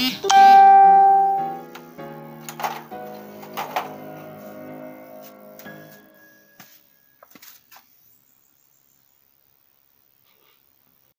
Música